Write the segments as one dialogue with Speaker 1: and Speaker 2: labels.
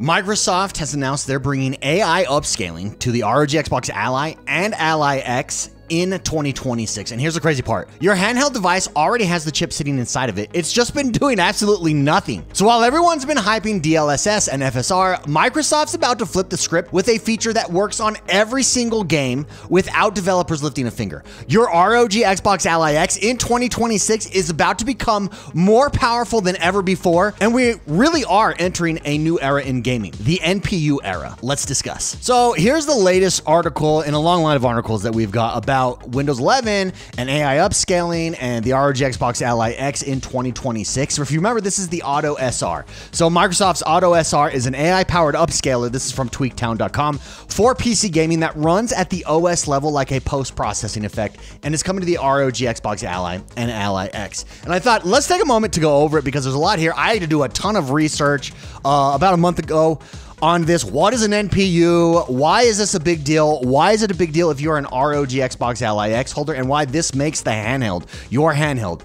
Speaker 1: Microsoft has announced they're bringing AI upscaling to the ROG Xbox Ally and Ally X in 2026. And here's the crazy part. Your handheld device already has the chip sitting inside of it. It's just been doing absolutely nothing. So while everyone's been hyping DLSS and FSR, Microsoft's about to flip the script with a feature that works on every single game without developers lifting a finger. Your ROG Xbox Ally X in 2026 is about to become more powerful than ever before, and we really are entering a new era in gaming, the NPU era. Let's discuss. So here's the latest article in a long line of articles that we've got about about Windows 11 and AI upscaling and the ROG Xbox Ally X in 2026. If you remember, this is the Auto SR. So Microsoft's Auto SR is an AI-powered upscaler. This is from tweaktown.com for PC gaming that runs at the OS level like a post-processing effect and is coming to the ROG Xbox Ally and Ally X. And I thought, let's take a moment to go over it because there's a lot here. I had to do a ton of research uh, about a month ago on this. What is an NPU? Why is this a big deal? Why is it a big deal if you're an ROG Xbox Ally X holder? And why this makes the handheld, your handheld,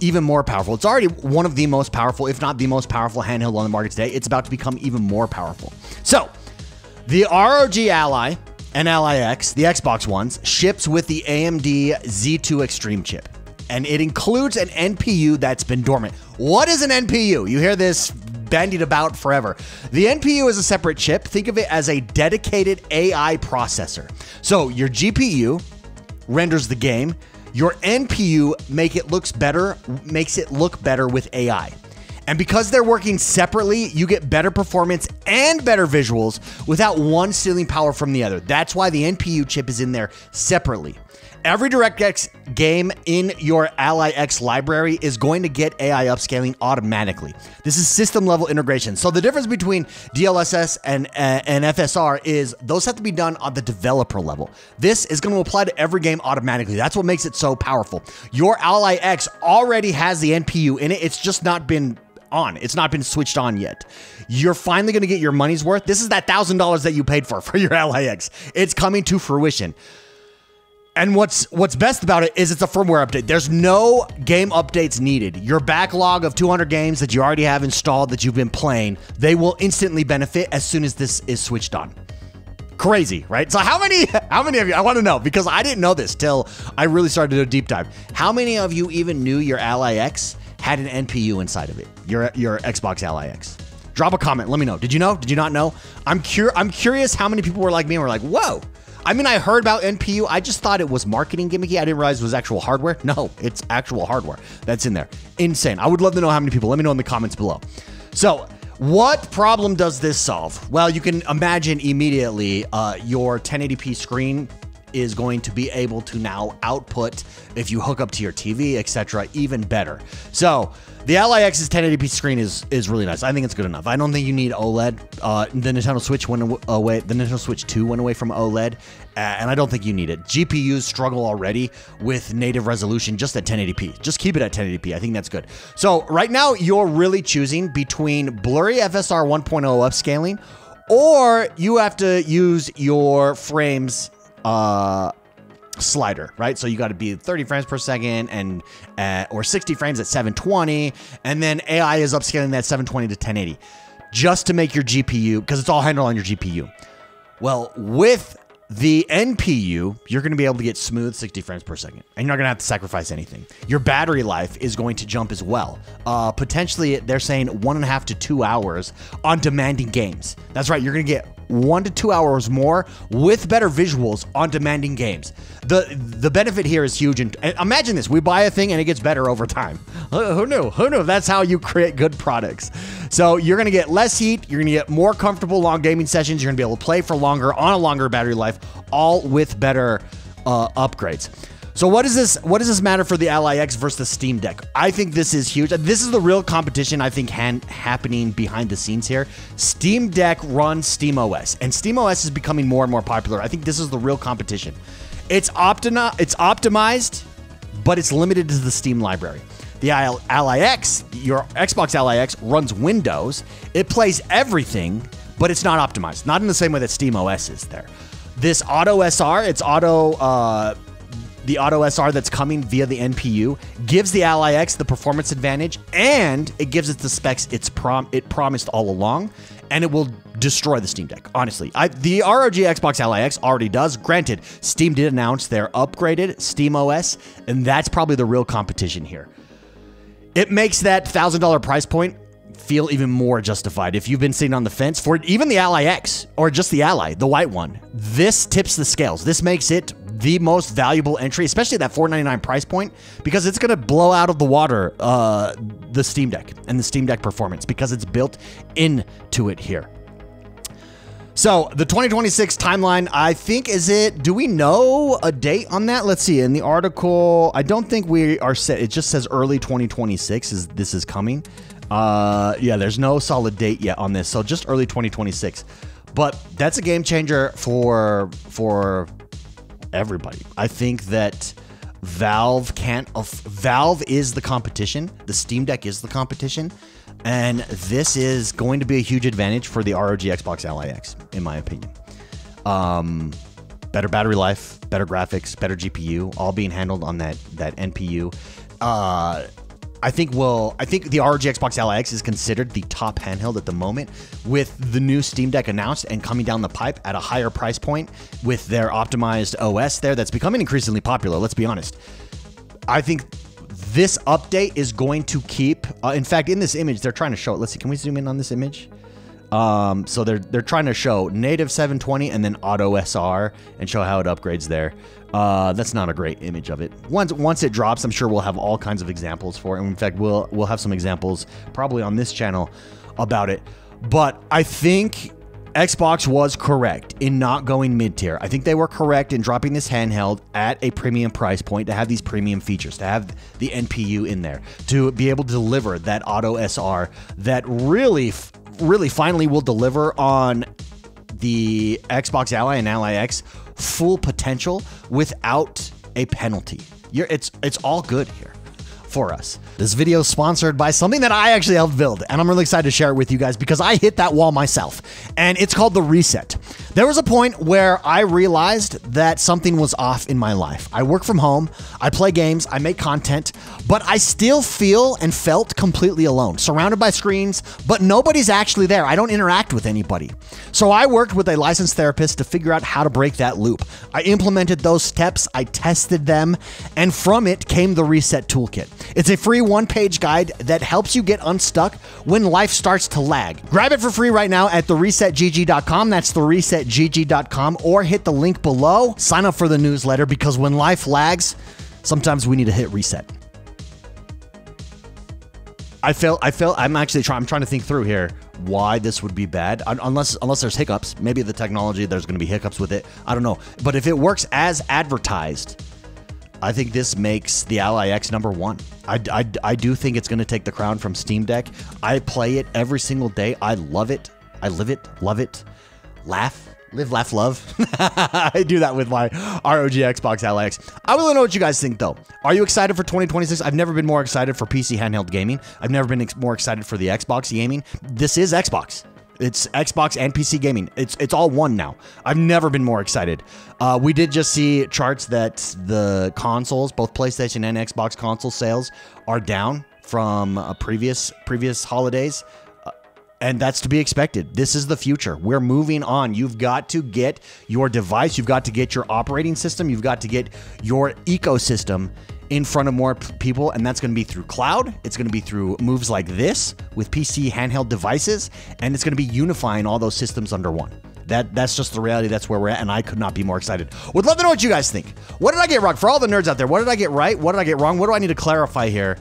Speaker 1: even more powerful. It's already one of the most powerful, if not the most powerful handheld on the market today. It's about to become even more powerful. So, the ROG Ally and Ally X, the Xbox ones, ships with the AMD Z2 Extreme chip. And it includes an NPU that's been dormant. What is an NPU? You hear this bandied about forever. The NPU is a separate chip. Think of it as a dedicated AI processor. So your GPU renders the game. Your NPU make it looks better, makes it look better with AI. And because they're working separately, you get better performance and better visuals without one stealing power from the other. That's why the NPU chip is in there separately. Every DirectX game in your Ally X library is going to get AI upscaling automatically. This is system level integration. So the difference between DLSS and, uh, and FSR is those have to be done on the developer level. This is going to apply to every game automatically. That's what makes it so powerful. Your Ally X already has the NPU in it. It's just not been on. It's not been switched on yet. You're finally going to get your money's worth. This is that $1,000 that you paid for for your Ally X. It's coming to fruition. And what's what's best about it is it's a firmware update. There's no game updates needed. Your backlog of 200 games that you already have installed that you've been playing, they will instantly benefit as soon as this is switched on. Crazy, right? So how many how many of you I want to know because I didn't know this till I really started to do a deep dive. How many of you even knew your Ally X had an NPU inside of it? Your your Xbox Ally X. Drop a comment. Let me know. Did you know? Did you not know? I'm cur I'm curious how many people were like me and were like, "Whoa, I mean, I heard about NPU. I just thought it was marketing gimmicky. I didn't realize it was actual hardware. No, it's actual hardware that's in there. Insane. I would love to know how many people. Let me know in the comments below. So, what problem does this solve? Well, you can imagine immediately uh, your 1080p screen is going to be able to now output if you hook up to your TV, etc., even better. So the Ally X's 1080p screen is is really nice. I think it's good enough. I don't think you need OLED. Uh, the Nintendo Switch went away. The Nintendo Switch 2 went away from OLED, uh, and I don't think you need it. GPUs struggle already with native resolution just at 1080p. Just keep it at 1080p. I think that's good. So right now you're really choosing between blurry FSR 1.0 upscaling or you have to use your frames uh, slider, right? So you got to be 30 frames per second and uh, or 60 frames at 720, and then AI is upscaling that 720 to 1080 just to make your GPU because it's all handled on your GPU. Well, with the NPU, you're going to be able to get smooth 60 frames per second, and you're not going to have to sacrifice anything. Your battery life is going to jump as well. Uh, potentially, they're saying one and a half to two hours on demanding games. That's right, you're going to get one to two hours more with better visuals on demanding games. The the benefit here is huge. And, imagine this: we buy a thing and it gets better over time. who knew? Who knew? That's how you create good products. So you're gonna get less heat. You're gonna get more comfortable long gaming sessions. You're gonna be able to play for longer on a longer battery life, all with better uh, upgrades. So what does this what does this matter for the Ally X versus the Steam Deck? I think this is huge. This is the real competition I think happening behind the scenes here. Steam Deck runs Steam OS, and Steam OS is becoming more and more popular. I think this is the real competition. It's optimi- it's optimized, but it's limited to the Steam library. The Ally X, your Xbox Ally X runs Windows. It plays everything, but it's not optimized. Not in the same way that Steam OS is there. This Auto SR, it's auto uh, the Auto SR that's coming via the NPU gives the Ally X the performance advantage and it gives it the specs it's prom it promised all along and it will destroy the Steam Deck. Honestly, I, the ROG Xbox Ally X already does. Granted, Steam did announce their upgraded Steam OS, and that's probably the real competition here. It makes that thousand dollar price point feel even more justified if you've been sitting on the fence for even the Ally X or just the Ally, the white one. This tips the scales. This makes it the most valuable entry, especially that 499 price point, because it's going to blow out of the water uh, the Steam Deck and the Steam Deck performance because it's built into it here. So the 2026 timeline, I think, is it? Do we know a date on that? Let's see. In the article, I don't think we are set. It just says early 2026 is this is coming. Uh, yeah, there's no solid date yet on this, so just early 2026. But that's a game changer for for everybody. I think that Valve can't. Valve is the competition. The Steam Deck is the competition. And this is going to be a huge advantage for the ROG Xbox Ally X, in my opinion. Um, better battery life, better graphics, better GPU, all being handled on that that NPU. Uh, I think will I think the ROG Xbox Ally X is considered the top handheld at the moment, with the new Steam Deck announced and coming down the pipe at a higher price point with their optimized OS there. That's becoming increasingly popular. Let's be honest. I think this update is going to keep. Uh, in fact, in this image, they're trying to show it. Let's see. Can we zoom in on this image? Um, so they're they're trying to show native 720 and then auto SR and show how it upgrades there. Uh, that's not a great image of it. Once once it drops, I'm sure we'll have all kinds of examples for it. And in fact, we'll we'll have some examples probably on this channel about it. But I think Xbox was correct in not going mid tier. I think they were correct in dropping this handheld at a premium price point to have these premium features, to have the NPU in there, to be able to deliver that auto SR that really, really finally will deliver on the Xbox Ally and Ally X full potential without a penalty. You're, it's it's all good here for us. This video is sponsored by something that I actually helped build, and I'm really excited to share it with you guys because I hit that wall myself, and it's called the reset. There was a point where I realized that something was off in my life. I work from home, I play games, I make content, but I still feel and felt completely alone, surrounded by screens, but nobody's actually there. I don't interact with anybody. So I worked with a licensed therapist to figure out how to break that loop. I implemented those steps, I tested them, and from it came the Reset Toolkit. It's a free one page guide that helps you get unstuck when life starts to lag. Grab it for free right now at theresetgg.com. That's theresetgg.com, or hit the link below. Sign up for the newsletter because when life lags, sometimes we need to hit reset. I feel I feel I'm actually trying I'm trying to think through here why this would be bad unless unless there's hiccups maybe the technology there's going to be hiccups with it I don't know but if it works as advertised I think this makes the Ally X number one. I, I, I do think it's going to take the crown from Steam Deck. I play it every single day. I love it. I live it, love it, laugh, live, laugh, love. I do that with my ROG Xbox Ally X. I want to know what you guys think, though. Are you excited for 2026? I've never been more excited for PC handheld gaming. I've never been more excited for the Xbox gaming. This is Xbox. It's Xbox and PC gaming. It's it's all one now. I've never been more excited. Uh, we did just see charts that the consoles, both PlayStation and Xbox console sales, are down from uh, previous previous holidays. And that's to be expected. This is the future. We're moving on. You've got to get your device, you've got to get your operating system, you've got to get your ecosystem in front of more people, and that's going to be through cloud. It's going to be through moves like this with PC handheld devices, and it's going to be unifying all those systems under one. That that's just the reality. That's where we're at, and I could not be more excited. Would love to know what you guys think. What did I get wrong? For all the nerds out there, what did I get right? What did I get wrong? What do I need to clarify here?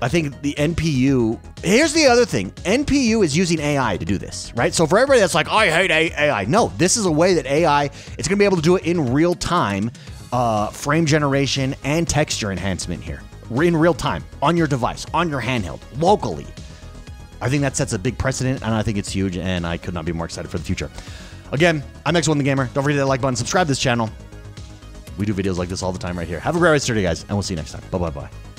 Speaker 1: I think the NPU. Here's the other thing: NPU is using AI to do this, right? So for everybody that's like, I hate AI, no, this is a way that AI it's going to be able to do it in real time uh, frame generation and texture enhancement here in real time on your device, on your handheld, locally. I think that sets a big precedent, and I think it's huge, and I could not be more excited for the future. Again, I'm X1 the Gamer. Don't forget to like button, subscribe to this channel. We do videos like this all the time right here. Have a great rest of your day, guys, and we'll see you next time. Bye bye bye.